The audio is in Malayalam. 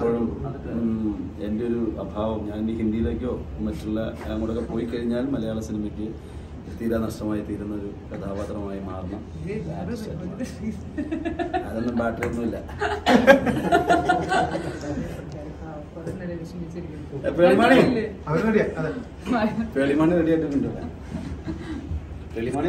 പലപ്പോഴും ഉം, എന്റെ ഒരു അഭാവം ഞാൻ ഇനി ഹിന്ദിയിലേക്കോ മറ്റുള്ള അങ്ങോട്ടൊക്കെ പോയി കഴിഞ്ഞാൽ മലയാള സിനിമയ്ക്ക് തീരാ നഷ്ടമായി തീരുന്ന ഒരു കഥാപാത്രമായി മാറണം അതൊന്നും ബാറ്ററി ഒന്നുമില്ല പേളിമാണി റെഡിയാ. റെഡി ആയിട്ടുണ്ട് പേളിമാണി